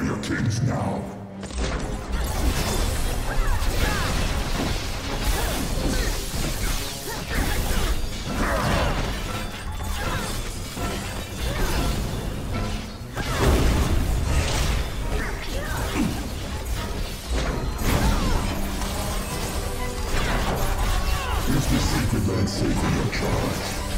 are your kings now? Is the sacred land safe in your charge?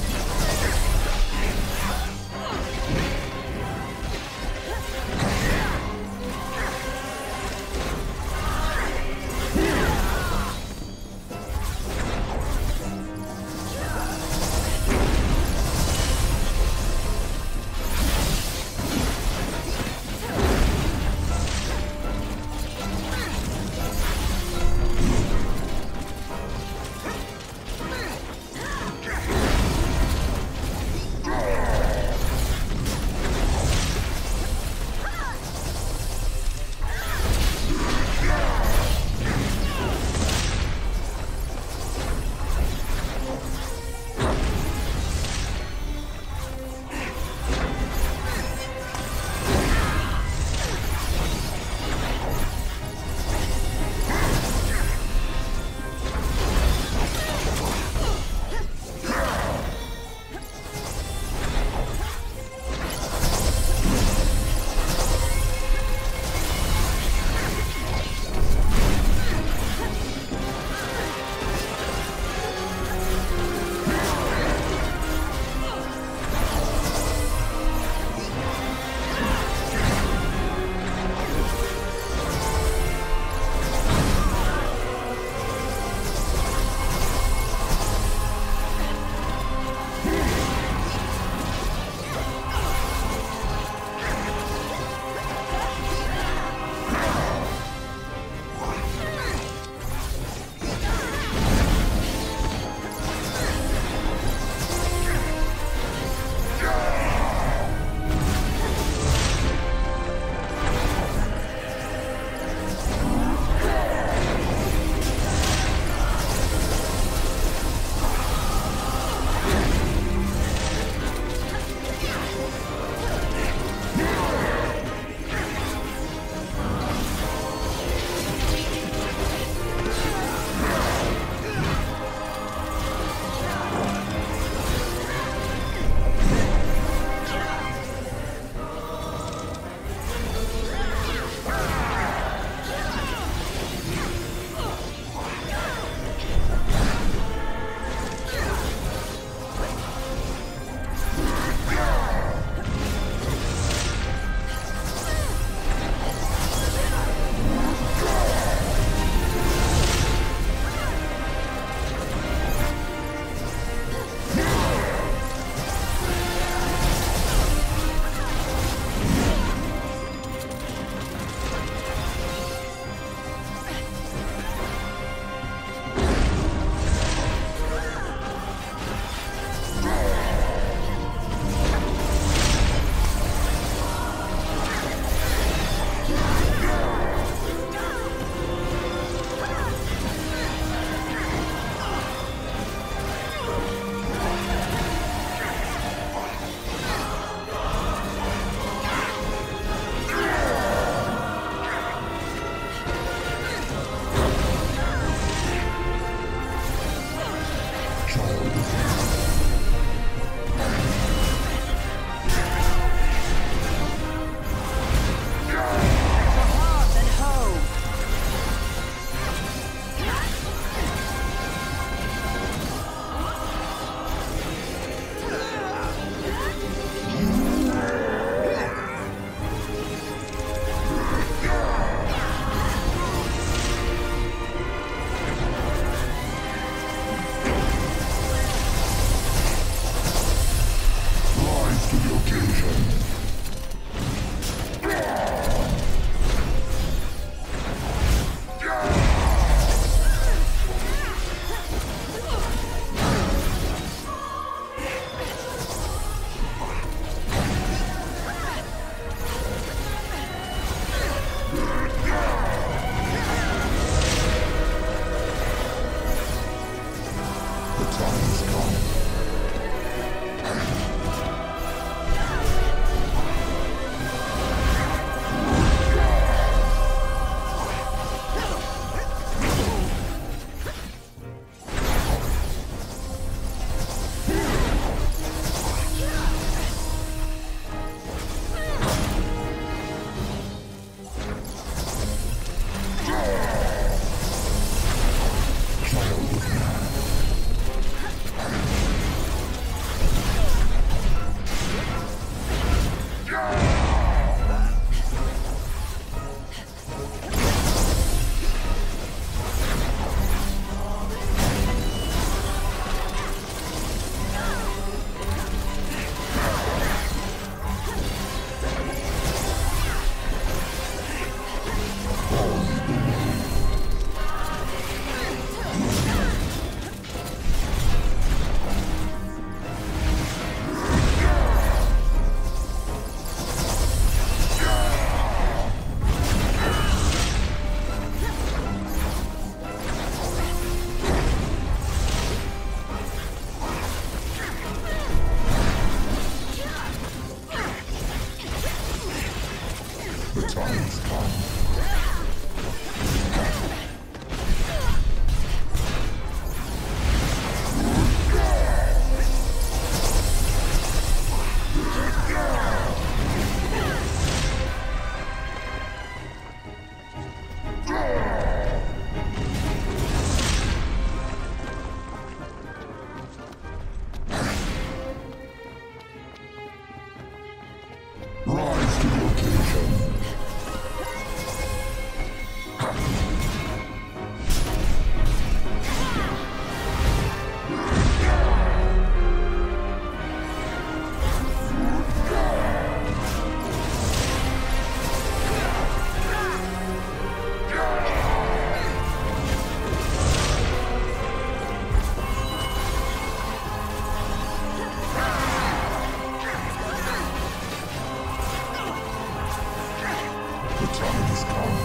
Storm.